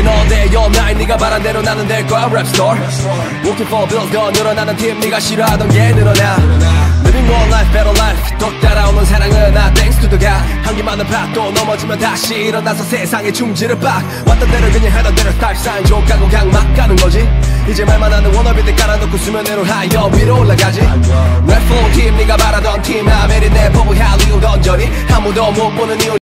여긴 어때요? 나이 네가 바란 대로 나는 될 거야 랩 스토어 Working for bills 더 늘어나는 팀 네가 싫어하던 게 늘어나. Living more life better life. 또 따라오는 사랑은 나 thanks to the God. 한기 많은 파도 넘어지면 다시 일어나서 세상에 중지를 빡 왔던 대로 그냥 하던 대로 스타일 사인 족가고 그냥 막 가는 거지. 이제 말만 하는 워너비들 깔아놓고 수면으로 하여 위로 올라가지. 랩4팀 네가 바라던 팀. 아메리 내 보고 할리우드 던져니 아무도 못 보는 이유